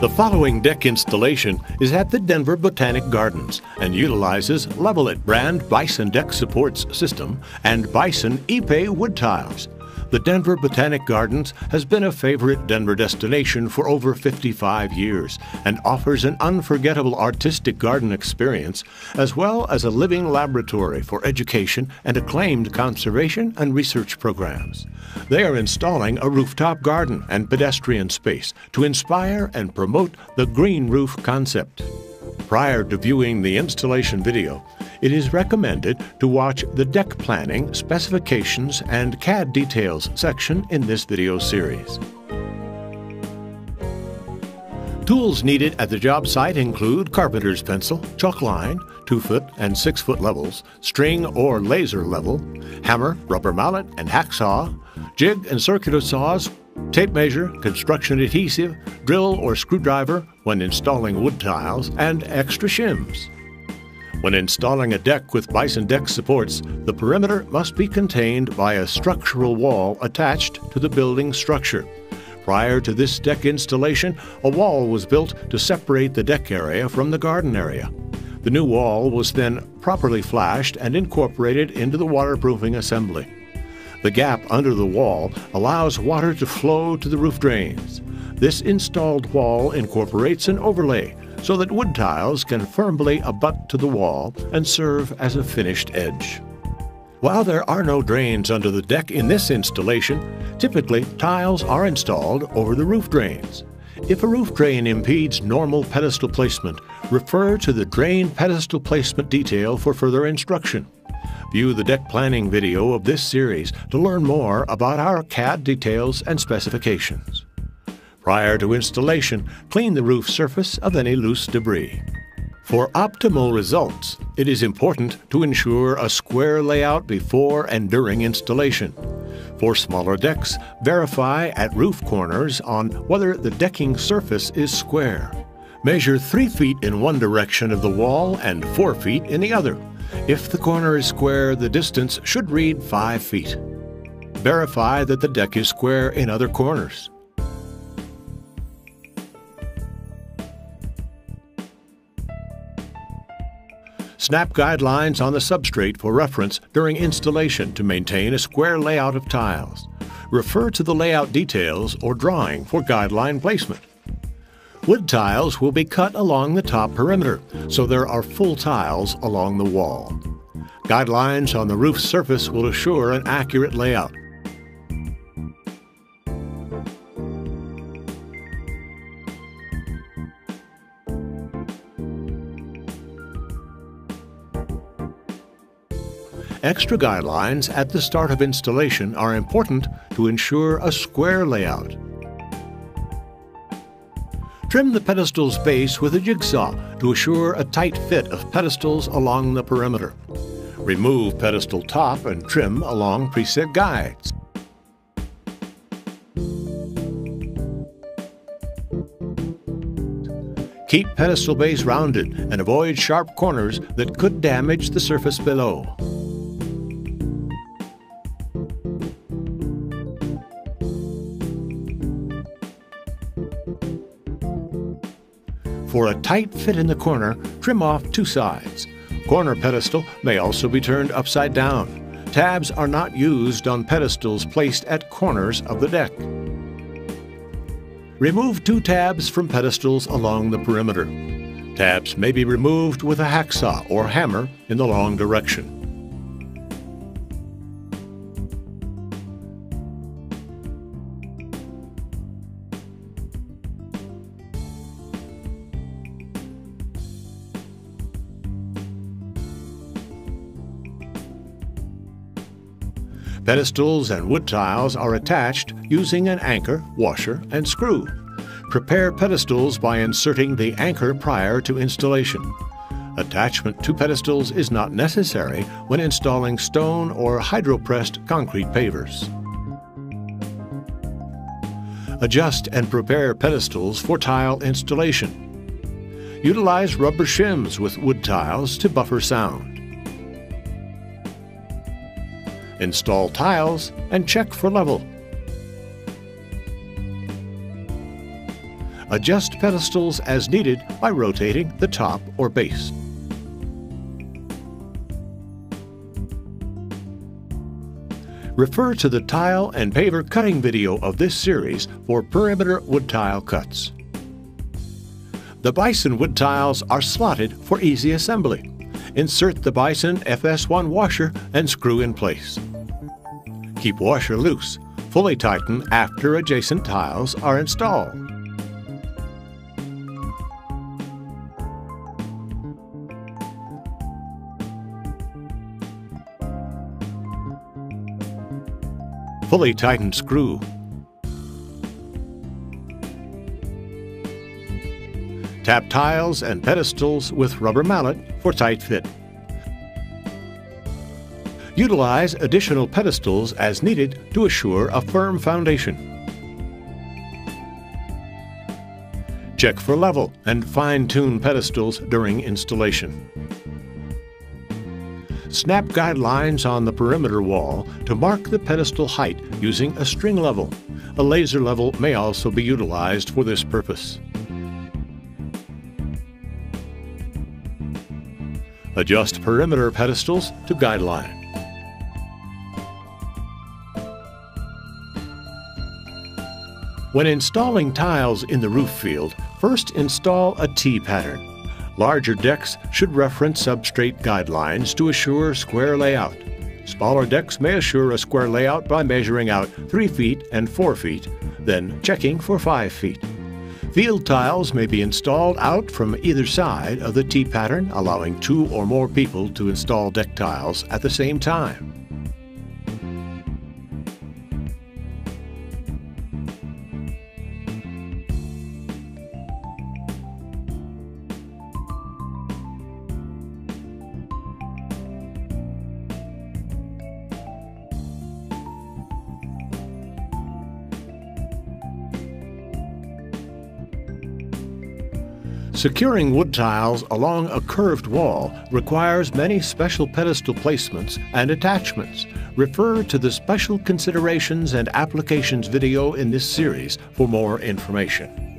The following deck installation is at the Denver Botanic Gardens and utilizes Level It brand Bison deck supports system and Bison Ipe wood tiles. The Denver Botanic Gardens has been a favorite Denver destination for over 55 years and offers an unforgettable artistic garden experience as well as a living laboratory for education and acclaimed conservation and research programs. They are installing a rooftop garden and pedestrian space to inspire and promote the green roof concept. Prior to viewing the installation video, it is recommended to watch the deck planning, specifications, and CAD details section in this video series. Tools needed at the job site include carpenter's pencil, chalk line, 2 foot and 6 foot levels, string or laser level, hammer, rubber mallet, and hacksaw, jig and circular saws, tape measure, construction adhesive, drill or screwdriver when installing wood tiles, and extra shims. When installing a deck with bison deck supports, the perimeter must be contained by a structural wall attached to the building structure. Prior to this deck installation, a wall was built to separate the deck area from the garden area. The new wall was then properly flashed and incorporated into the waterproofing assembly. The gap under the wall allows water to flow to the roof drains. This installed wall incorporates an overlay so that wood tiles can firmly abut to the wall and serve as a finished edge. While there are no drains under the deck in this installation, typically tiles are installed over the roof drains. If a roof drain impedes normal pedestal placement, refer to the drain pedestal placement detail for further instruction. View the deck planning video of this series to learn more about our CAD details and specifications. Prior to installation, clean the roof surface of any loose debris. For optimal results, it is important to ensure a square layout before and during installation. For smaller decks, verify at roof corners on whether the decking surface is square. Measure 3 feet in one direction of the wall and 4 feet in the other. If the corner is square, the distance should read 5 feet. Verify that the deck is square in other corners. Snap guidelines on the substrate for reference during installation to maintain a square layout of tiles. Refer to the layout details or drawing for guideline placement. Wood tiles will be cut along the top perimeter, so there are full tiles along the wall. Guidelines on the roof surface will assure an accurate layout. Extra guidelines at the start of installation are important to ensure a square layout. Trim the pedestal's base with a jigsaw to assure a tight fit of pedestals along the perimeter. Remove pedestal top and trim along preset guides. Keep pedestal base rounded and avoid sharp corners that could damage the surface below. For a tight fit in the corner, trim off two sides. Corner pedestal may also be turned upside down. Tabs are not used on pedestals placed at corners of the deck. Remove two tabs from pedestals along the perimeter. Tabs may be removed with a hacksaw or hammer in the long direction. Pedestals and wood tiles are attached using an anchor, washer, and screw. Prepare pedestals by inserting the anchor prior to installation. Attachment to pedestals is not necessary when installing stone or hydropressed concrete pavers. Adjust and prepare pedestals for tile installation. Utilize rubber shims with wood tiles to buffer sound. Install tiles, and check for level. Adjust pedestals as needed by rotating the top or base. Refer to the tile and paver cutting video of this series for perimeter wood tile cuts. The Bison wood tiles are slotted for easy assembly. Insert the Bison FS1 washer and screw in place. Keep washer loose. Fully tighten after adjacent tiles are installed. Fully tighten screw. Tap tiles and pedestals with rubber mallet for tight fit. Utilize additional pedestals as needed to assure a firm foundation. Check for level and fine-tune pedestals during installation. Snap guidelines on the perimeter wall to mark the pedestal height using a string level. A laser level may also be utilized for this purpose. Adjust perimeter pedestals to guideline. When installing tiles in the roof field, first install a T pattern. Larger decks should reference substrate guidelines to assure square layout. Smaller decks may assure a square layout by measuring out 3 feet and 4 feet, then checking for 5 feet. Field tiles may be installed out from either side of the T pattern, allowing two or more people to install deck tiles at the same time. Securing wood tiles along a curved wall requires many special pedestal placements and attachments. Refer to the Special Considerations and Applications video in this series for more information.